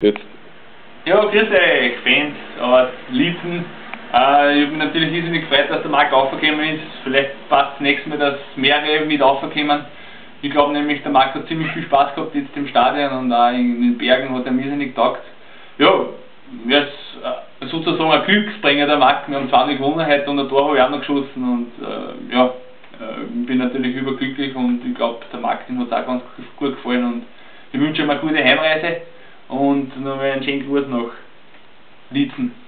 Jetzt. Ja, grüß euch, Fans aus Lietzen. Äh, ich habe natürlich riesig gefreut, dass der Marc aufgekommen ist. Vielleicht passt das nächste Mal, dass mehrere mit aufkommen. Ich glaube nämlich, der Marc hat ziemlich viel Spaß gehabt jetzt im Stadion und auch in den Bergen hat er mir nicht getaugt. Ja, er ist äh, sozusagen ein Glücksbringer, der Marc. Wir haben 20 gewonnen heute und ein Tor habe ich auch noch geschossen und äh, ja, äh, bin natürlich überglücklich und ich glaube, der Marc hat es auch ganz gut gefallen und ich wünsche ihm eine gute Heimreise und noch einen schönen Gruß nach Lietzen.